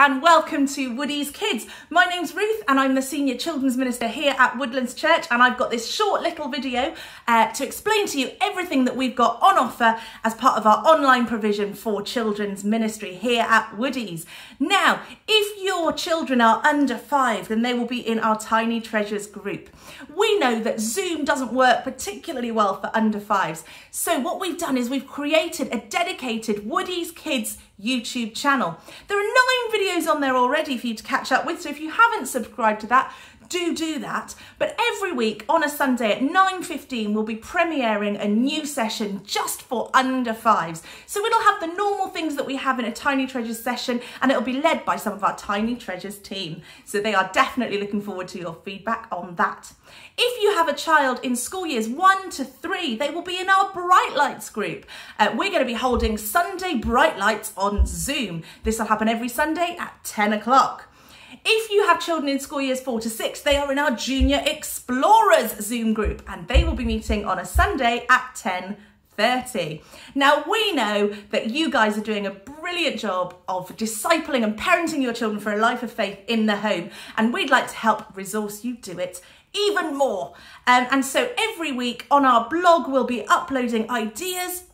and welcome to Woodies Kids. My name's Ruth and I'm the Senior Children's Minister here at Woodlands Church and I've got this short little video uh, to explain to you everything that we've got on offer as part of our online provision for children's ministry here at Woody's. Now, if your children are under five, then they will be in our Tiny Treasures group. We know that Zoom doesn't work particularly well for under fives. So what we've done is we've created a dedicated Woodies Kids YouTube channel. There are nine videos on there already for you to catch up with, so if you haven't subscribed to that, do do that. But every week on a Sunday at 9.15, we'll be premiering a new session just for under fives. So it'll have the normal things that we have in a Tiny Treasures session, and it'll be led by some of our Tiny Treasures team. So they are definitely looking forward to your feedback on that. If you have a child in school years one to three, they will be in our Bright Lights group. Uh, we're going to be holding Sunday Bright Lights on Zoom. This will happen every Sunday at 10 o'clock. If you have children in school years four to six, they are in our Junior Explorers Zoom group and they will be meeting on a Sunday at 10 30. Now, we know that you guys are doing a brilliant job of discipling and parenting your children for a life of faith in the home, and we'd like to help resource you do it even more. Um, and so every week on our blog, we'll be uploading ideas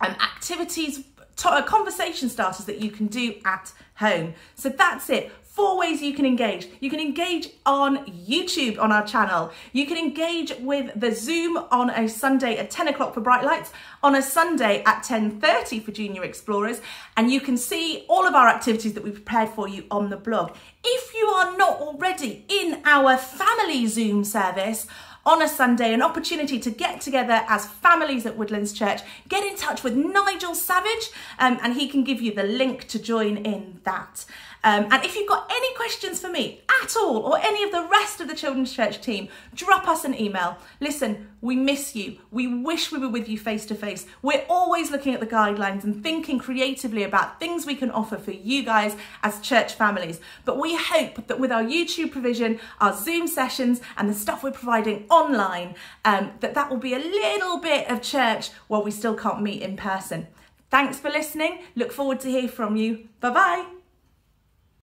and activities, uh, conversation starters that you can do at home. So that's it four ways you can engage. You can engage on YouTube on our channel. You can engage with the Zoom on a Sunday at 10 o'clock for Bright Lights, on a Sunday at 10.30 for Junior Explorers, and you can see all of our activities that we've prepared for you on the blog. If you are not already in our family Zoom service, on a Sunday, an opportunity to get together as families at Woodlands Church. Get in touch with Nigel Savage um, and he can give you the link to join in that. Um, and if you've got any questions for me at all or any of the rest of the Children's Church team, drop us an email. Listen, we miss you. We wish we were with you face to face. We're always looking at the guidelines and thinking creatively about things we can offer for you guys as church families. But we hope that with our YouTube provision, our Zoom sessions, and the stuff we're providing online, um, that that will be a little bit of church while we still can't meet in person. Thanks for listening. Look forward to hear from you. Bye bye.